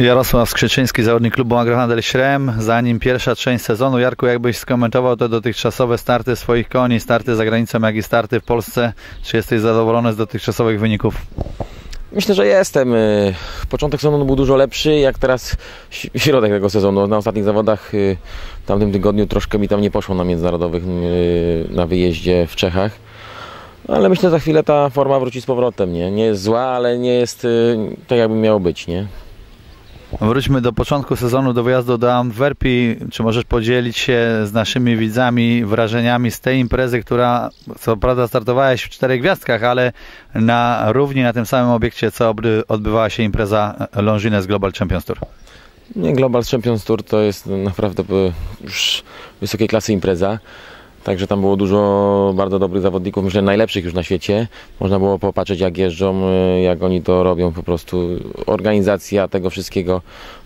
Jarosław Skrzyczyński, zawodnik klubu Agrohandel Śrem. Zanim pierwsza część sezonu, Jarku, jakbyś skomentował te dotychczasowe starty swoich koni, starty za granicą, jak i starty w Polsce. Czy jesteś zadowolony z dotychczasowych wyników? Myślę, że jestem. Y, Początek sezonu był dużo lepszy, jak teraz środek tego sezonu. Na ostatnich zawodach y, w tamtym tygodniu troszkę mi tam nie poszło na międzynarodowych, y, na wyjeździe w Czechach. Ale myślę, że za chwilę ta forma wróci z powrotem. Nie, nie jest zła, ale nie jest tak, jakby miało być. Nie? Wróćmy do początku sezonu, do wyjazdu do Antwerpii. Czy możesz podzielić się z naszymi widzami wrażeniami z tej imprezy, która co prawda startowałeś w czterech gwiazdkach, ale na równi na tym samym obiekcie, co odbywała się impreza Longines Global Champions Tour? Nie, Global Champions Tour to jest naprawdę już wysokiej klasy impreza. Także tam było dużo bardzo dobrych zawodników, myślę najlepszych już na świecie. Można było popatrzeć jak jeżdżą, y, jak oni to robią, po prostu organizacja tego wszystkiego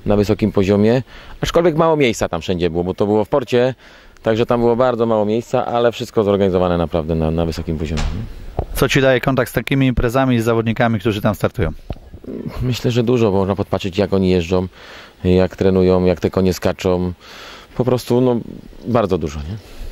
na wysokim poziomie. Aczkolwiek mało miejsca tam wszędzie było, bo to było w porcie, także tam było bardzo mało miejsca, ale wszystko zorganizowane naprawdę na, na wysokim poziomie. Co Ci daje kontakt z takimi imprezami i z zawodnikami, którzy tam startują? Myślę, że dużo, bo można podpatrzeć jak oni jeżdżą, jak trenują, jak te konie skaczą. Po prostu no, bardzo dużo. Nie?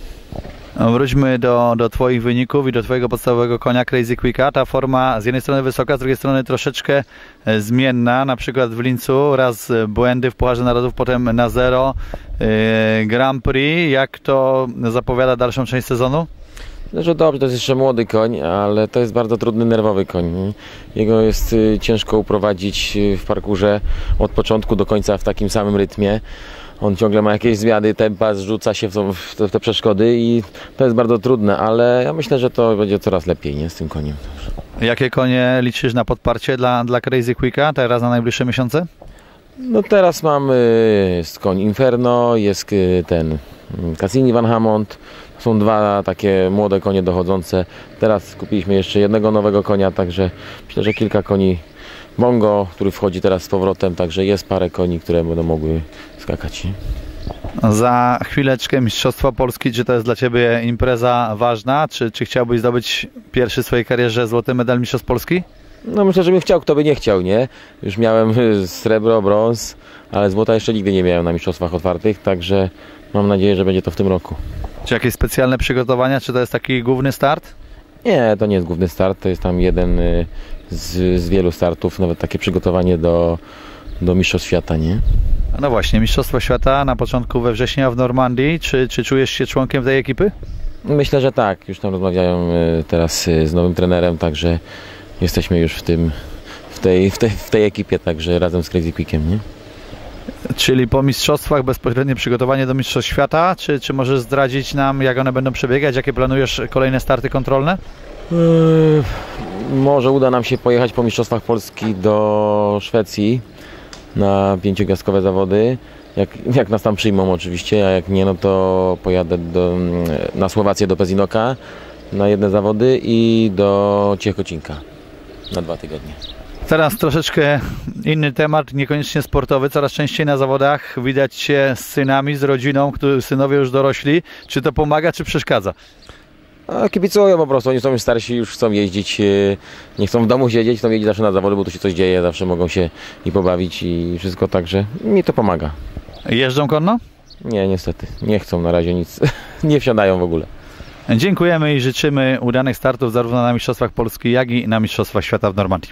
No, Wróćmy do, do Twoich wyników i do Twojego podstawowego konia Crazy Quicka. Ta forma z jednej strony wysoka, z drugiej strony troszeczkę e, zmienna. Na przykład w Lincu raz e, błędy w Pucharze Narodów, potem na zero e, Grand Prix. Jak to zapowiada dalszą część sezonu? Że dobrze, to jest jeszcze młody koń, ale to jest bardzo trudny, nerwowy koń. Jego jest ciężko uprowadzić w parkurze od początku do końca w takim samym rytmie. On ciągle ma jakieś zmiany tempa, zrzuca się w, tą- w te, w te przeszkody i to jest bardzo trudne, ale ja myślę, że to będzie coraz lepiej nie, z tym koniem. Jakie konie liczysz na podparcie dla, dla Crazy Quicka teraz na najbliższe miesiące? No teraz mamy jest koń Inferno, jest y, ten mm, Cassini Van Hammond. Są dwa takie młode konie dochodzące. Teraz kupiliśmy jeszcze jednego nowego konia, także myślę, że kilka koni Bongo, który wchodzi teraz z powrotem, także jest parę koni, które będą mogły skakać. nie? Za chwileczkę Mistrzostwo Polski. Czy to jest dla Ciebie impreza ważna? Czy, czy chciałbyś zdobyć pierwszy w swojej karierze złoty medal Mistrzostw Polski? No myślę, że bym chciał, kto by nie chciał, nie? Już miałem y, srebro, brąz, ale złota jeszcze nigdy nie miałem na mistrzostwach otwartych, także mam nadzieję, że będzie to w tym roku. Czy jakieś specjalne przygotowania? Czy to jest taki główny start? Nie, to nie jest główny start, to jest tam jeden y, z, z wielu startów, nawet takie przygotowanie do, do Mistrzostw Świata, nie? No właśnie, Mistrzostwo Świata na początku we wrześniu w Normandii. Czy, czy czujesz się członkiem tej ekipy? Myślę, że tak, już tam rozmawiają y, teraz y, z nowym trenerem, także jesteśmy już w tym, w tej, w tej, w tej ekipie, także razem z Crazy Quickiem, nie? Czyli po mistrzostwach bezpośrednie przygotowanie do Mistrzostw Świata? Czy, czy możesz zdradzić nam, jak one będą przebiegać? Jakie planujesz kolejne starty kontrolne? Yy, Może uda nam się pojechać po Mistrzostwach Polski do Szwecji na pięciogwiazdkowe zawody. Jak, jak nas tam przyjmą oczywiście, a jak nie, no to pojadę do, na Słowację do Pezinoka na jedne zawody i do Ciechkocinka na dwa tygodnie. Teraz troszeczkę inny temat, niekoniecznie sportowy. Coraz częściej na zawodach widać się z synami, z rodziną, którzy synowie już dorośli. Czy to pomaga, czy przeszkadza? A kibicują po prostu, oni są już starsi, już chcą jeździć, yy, nie chcą w domu siedzieć, chcą jeździć zawsze na zawody, bo tu się coś dzieje, zawsze mogą się i pobawić i wszystko, także mi to pomaga. Jeżdżą konno? Nie, niestety. Nie chcą na razie nic. Nie wsiadają w ogóle. Dziękujemy i życzymy udanych startów zarówno na Mistrzostwach Polski, jak i na Mistrzostwach Świata w Normandii.